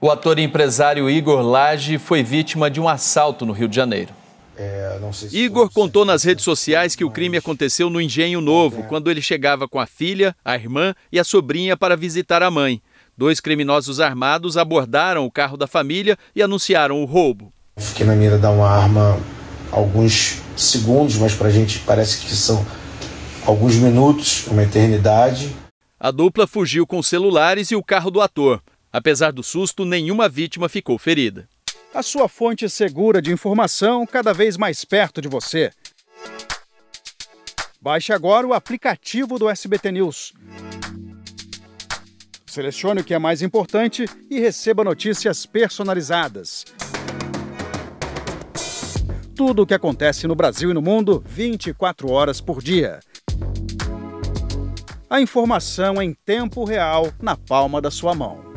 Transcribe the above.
O ator e empresário Igor Lage foi vítima de um assalto no Rio de Janeiro. É, se Igor contou nas redes sociais que o crime aconteceu no Engenho Novo, quando ele chegava com a filha, a irmã e a sobrinha para visitar a mãe. Dois criminosos armados abordaram o carro da família e anunciaram o roubo. Fiquei na mira dar uma arma alguns segundos, mas para a gente parece que são alguns minutos, uma eternidade. A dupla fugiu com celulares e o carro do ator. Apesar do susto, nenhuma vítima ficou ferida. A sua fonte segura de informação cada vez mais perto de você. Baixe agora o aplicativo do SBT News. Selecione o que é mais importante e receba notícias personalizadas. Tudo o que acontece no Brasil e no mundo 24 horas por dia. A informação em tempo real na palma da sua mão.